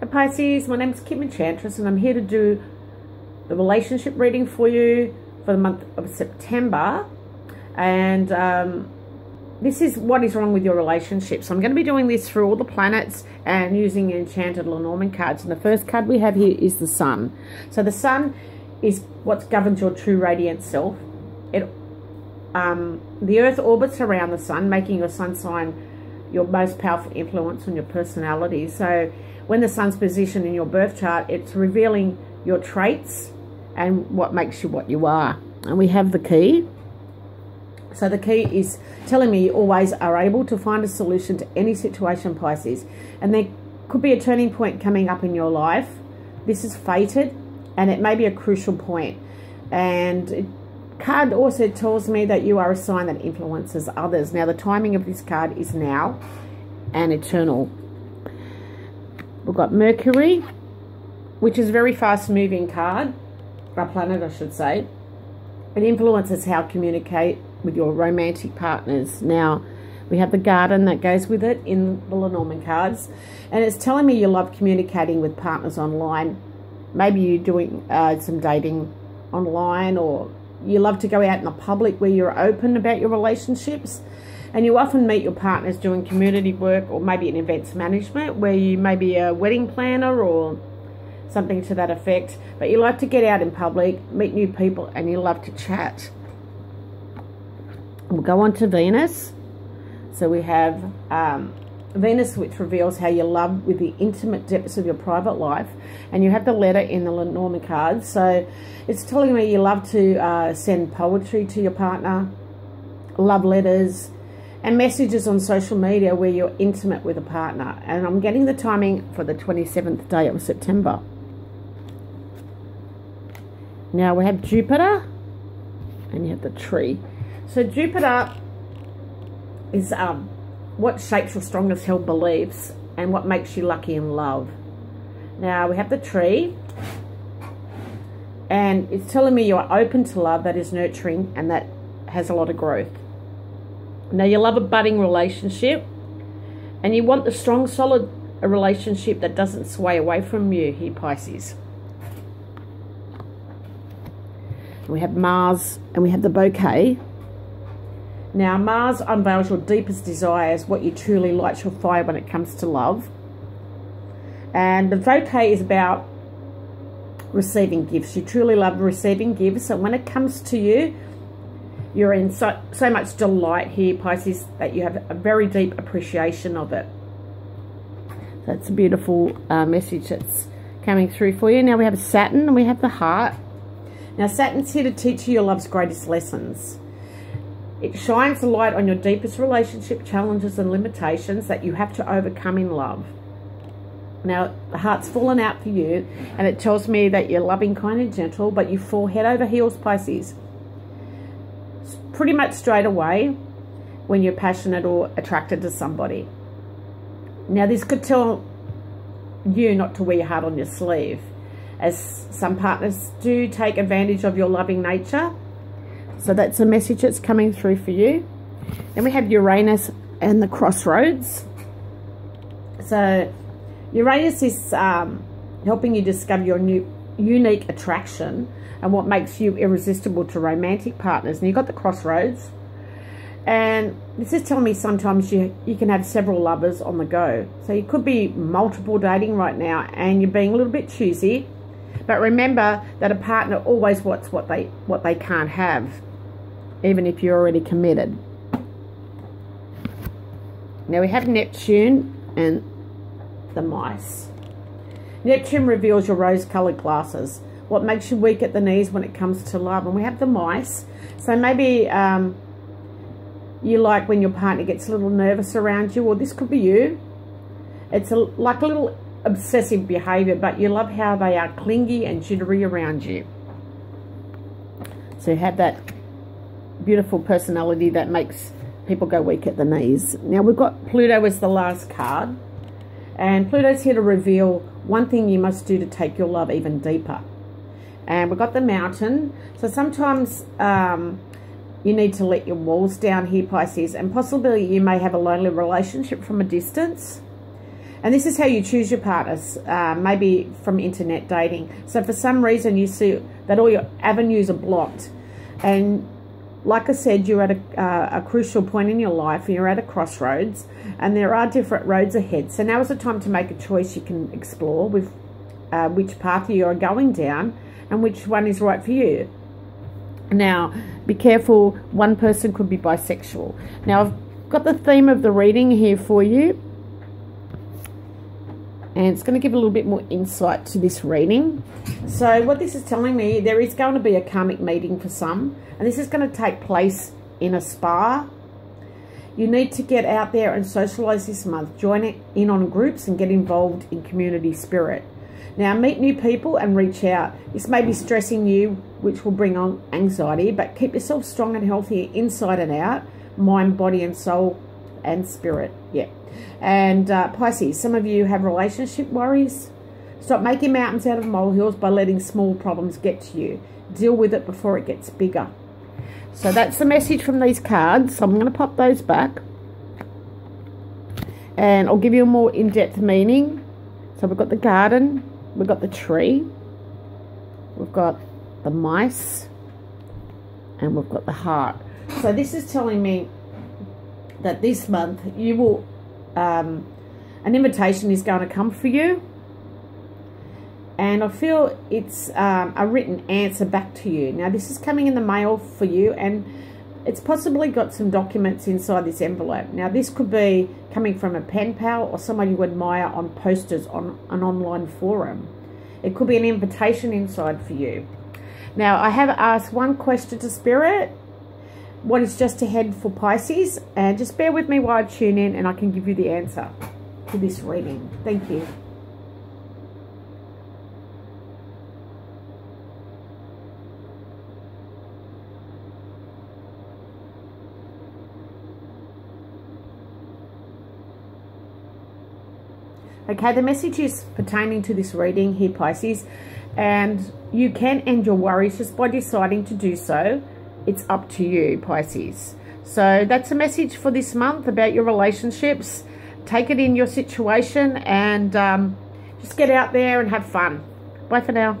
Hey Pisces, my name is Kim Enchantress and I'm here to do the relationship reading for you for the month of September. And um, this is what is wrong with your relationship. So I'm going to be doing this through all the planets and using enchanted Lenormand cards. And the first card we have here is the Sun. So the Sun is what governs your true radiant self. It, um, the Earth orbits around the Sun, making your Sun sign your most powerful influence on your personality. So when the sun's positioned in your birth chart, it's revealing your traits and what makes you what you are. And we have the key. So the key is telling me you always are able to find a solution to any situation, Pisces. And there could be a turning point coming up in your life. This is fated and it may be a crucial point. And it, card also tells me that you are a sign that influences others. Now the timing of this card is now and eternal. We've got Mercury, which is a very fast moving card, a planet I should say. It influences how you communicate with your romantic partners. Now, we have the garden that goes with it in the Lenormand cards. And it's telling me you love communicating with partners online. Maybe you're doing uh, some dating online or you love to go out in the public where you're open about your relationships and you often meet your partners doing community work or maybe in events management where you may be a wedding planner or something to that effect. But you like to get out in public, meet new people, and you love to chat. We'll go on to Venus. So we have um, Venus, which reveals how you love with the intimate depths of your private life. And you have the letter in the Lenormand cards. So it's telling me you love to uh, send poetry to your partner, love letters, and messages on social media where you're intimate with a partner. And I'm getting the timing for the 27th day of September. Now we have Jupiter and you have the tree. So Jupiter is um, what shapes your strongest held beliefs and what makes you lucky in love. Now we have the tree and it's telling me you're open to love that is nurturing and that has a lot of growth. Now, you love a budding relationship and you want the strong, solid relationship that doesn't sway away from you here, Pisces. We have Mars and we have the bouquet. Now, Mars unveils your deepest desires, what you truly lights your fire when it comes to love. And the bouquet is about receiving gifts. You truly love receiving gifts. And when it comes to you, you're in so, so much delight here, Pisces, that you have a very deep appreciation of it. That's a beautiful uh, message that's coming through for you. Now we have Saturn and we have the heart. Now Saturn's here to teach you your love's greatest lessons. It shines a light on your deepest relationship challenges and limitations that you have to overcome in love. Now, the heart's fallen out for you, and it tells me that you're loving, kind, and gentle, but you fall head over heels, Pisces pretty much straight away when you're passionate or attracted to somebody. Now, this could tell you not to wear your heart on your sleeve, as some partners do take advantage of your loving nature. So that's a message that's coming through for you. Then we have Uranus and the crossroads. So Uranus is um, helping you discover your new unique attraction and what makes you irresistible to romantic partners. And you've got the crossroads. And this is telling me sometimes you, you can have several lovers on the go. So you could be multiple dating right now and you're being a little bit choosy. But remember that a partner always wants what they, what they can't have, even if you're already committed. Now we have Neptune and the mice. Neptune reveals your rose-coloured glasses. What makes you weak at the knees when it comes to love. And we have the mice. So maybe um, you like when your partner gets a little nervous around you. Or this could be you. It's a, like a little obsessive behaviour. But you love how they are clingy and jittery around you. So you have that beautiful personality that makes people go weak at the knees. Now we've got Pluto as the last card. And Pluto's here to reveal one thing you must do to take your love even deeper. And we've got the mountain. So sometimes um, you need to let your walls down here, Pisces. And possibly you may have a lonely relationship from a distance. And this is how you choose your partners, uh, maybe from internet dating. So for some reason you see that all your avenues are blocked. And like I said, you're at a, uh, a crucial point in your life. and You're at a crossroads and there are different roads ahead. So now is the time to make a choice you can explore with uh, which path you are going down and which one is right for you. Now, be careful, one person could be bisexual. Now, I've got the theme of the reading here for you and it's going to give a little bit more insight to this reading. So what this is telling me, there is going to be a karmic meeting for some, and this is going to take place in a spa. You need to get out there and socialize this month. Join in on groups and get involved in community spirit. Now, meet new people and reach out. This may be stressing you, which will bring on anxiety, but keep yourself strong and healthy inside and out, mind, body, and soul, and spirit. Yeah. And uh, Pisces, some of you have relationship worries. Stop making mountains out of molehills by letting small problems get to you. Deal with it before it gets bigger. So that's the message from these cards. So I'm going to pop those back. And I'll give you a more in-depth meaning. So we've got the garden. We've got the tree. We've got the mice. And we've got the heart. So this is telling me that this month you will um, an invitation is going to come for you. And I feel it's um, a written answer back to you. Now, this is coming in the mail for you, and it's possibly got some documents inside this envelope. Now, this could be coming from a pen pal or someone you admire on posters on an online forum. It could be an invitation inside for you. Now, I have asked one question to Spirit what is just ahead for Pisces. And just bear with me while I tune in and I can give you the answer to this reading. Thank you. Okay, the message is pertaining to this reading here, Pisces, and you can end your worries just by deciding to do so it's up to you, Pisces. So that's a message for this month about your relationships. Take it in your situation and um, just get out there and have fun. Bye for now.